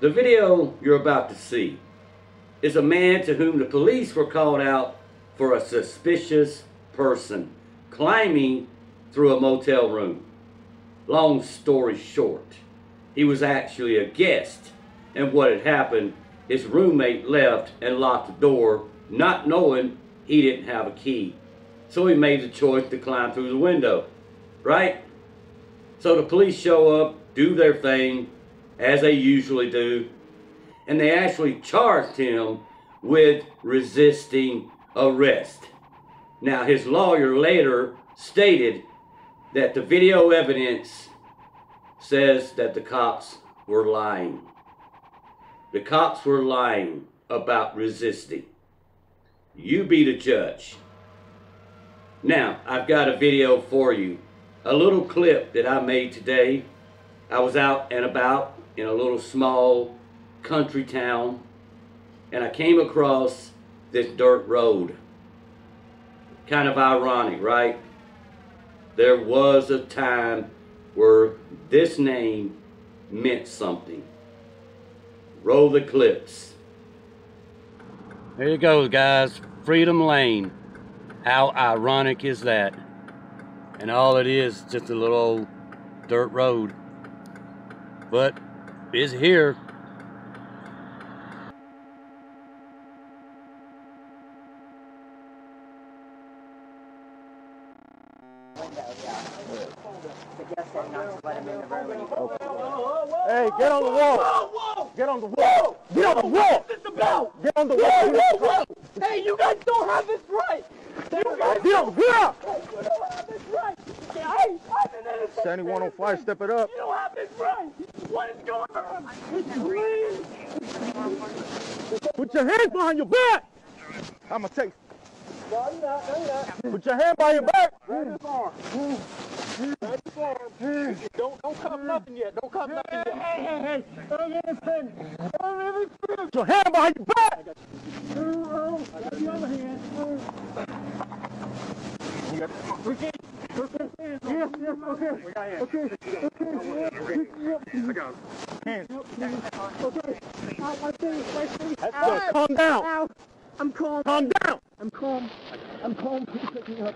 The video you're about to see is a man to whom the police were called out for a suspicious person climbing through a motel room. Long story short, he was actually a guest, and what had happened, his roommate left and locked the door, not knowing he didn't have a key. So he made the choice to climb through the window, right? So the police show up, do their thing, as they usually do, and they actually charged him with resisting arrest. Now, his lawyer later stated that the video evidence says that the cops were lying. The cops were lying about resisting. You be the judge. Now, I've got a video for you. A little clip that I made today. I was out and about in a little small country town and I came across this dirt road. Kind of ironic, right? There was a time where this name meant something. Roll the clips. There you go, guys. Freedom Lane. How ironic is that? And all it is, just a little old dirt road. But it's here. Hey, get on the wall. Get on the wall. Get on the wall. What's this about? Get on the wall. whoa, whoa! Hey, you guys don't have this right! You guys Get on, get up. you don't have this right! Hey, I'm an innocent Sandy 105, step it up. You this right! What is going on? Please! Put your hands behind your back. I'm gonna take. No, not, not. Put your hand by your back. Grab his arm. Grab his arm. Don't, don't cuff nothing yet. Don't cuff nothing yet. Hey, hey, hey! I'm innocent! I'm innocent! Put your hand behind your back. Got the other hand. Okay. Okay. Yes, yes, okay. Okay. Okay. I got hands. Okay. Ow, my face, my face. That's Ow. Calm down. Ow. I'm calm. Calm down. I'm calm. I'm calm. Please pick me up.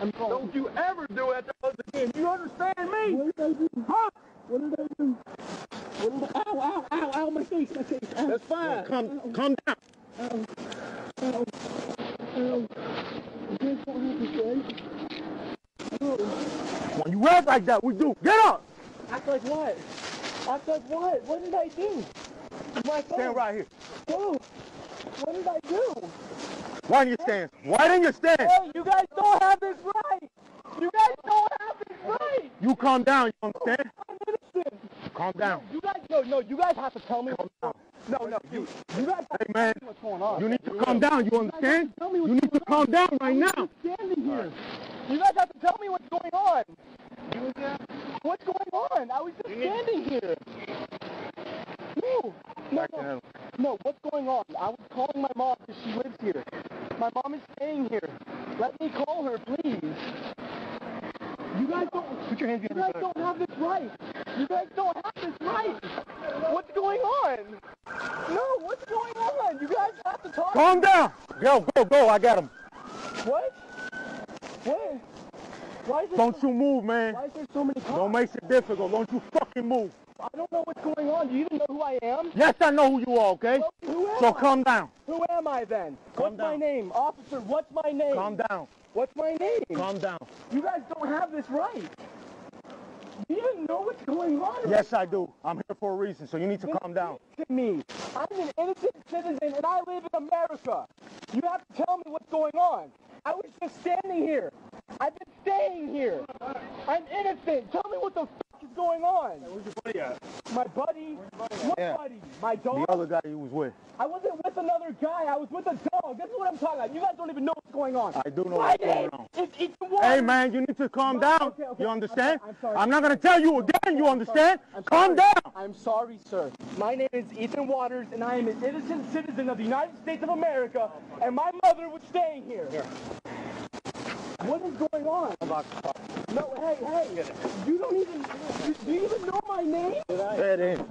I'm calm. Don't you ever do that to us again. You understand me? What did I do? Huh? What did I do? What did I... Ow, ow, ow, ow, my face, my face. Ow. That's fine. Calm, calm down. Ow. Ow. Ow. You guys don't have this right. When you act like that, we do. Get up. Act like what? Act like what? What did I do? My phone. Stand right here. Whoa. What did I do? Why do you stand? Why didn't you stand? Hey, you guys don't have this right. You guys don't have this right. You calm down. You understand? I'm innocent. Calm down. You guys, no, no, you guys have to tell me. Calm. No, you, you guys have Hey, man. what's going on. You need to calm down. You understand? Tell me You need to calm down right now. Standing here. You guys have to tell me what's going on. What's going on? I was just standing here. No, no, no, no. What's going on? I was calling my mom because she lives here. My mom is staying here. Let me call her, please. You guys don't. Put your hands You guys don't have this right. You guys don't have this right. What's going on? No, what's going on? You guys have to talk. Calm down. Go, go, go. I got him. What? What? Why is Don't you move, man. why is there so many cops? Don't make it difficult. Don't you fucking move. I don't know what's going on. Do you even know who I am? Yes, I know who you are, okay? Well, who am So I? calm down. Who am I then? Calm what's my name? Officer, what's my name? Calm down. What's my name? Calm down. You guys don't have this right. You didn't know what's going on. Yes, I do. I'm here for a reason, so you need to Then calm down. To me. I'm an innocent citizen and I live in America. You have to tell me what's going on. I was just standing here. I've been staying here. I'm innocent. Tell me what the fuck is going on. Where's your buddy at? My buddy? What Yeah. buddy? My dog? The other guy he was with. I wasn't with another guy. I was with a dog. This is what I'm talking about. You guys don't even know what's going on. I do know what's going on. Waters. Hey, man, you need to calm No, down. okay, okay. You understand? I'm sorry. I'm not going to tell you again. You understand? I'm Calm sorry. down. I'm sorry, sir. My name is Ethan Waters, and I am an innocent citizen of the United States of America, and my mother was staying here. here. What is going on? No, hey, hey. You don't even. Do you even know my name? Say it in.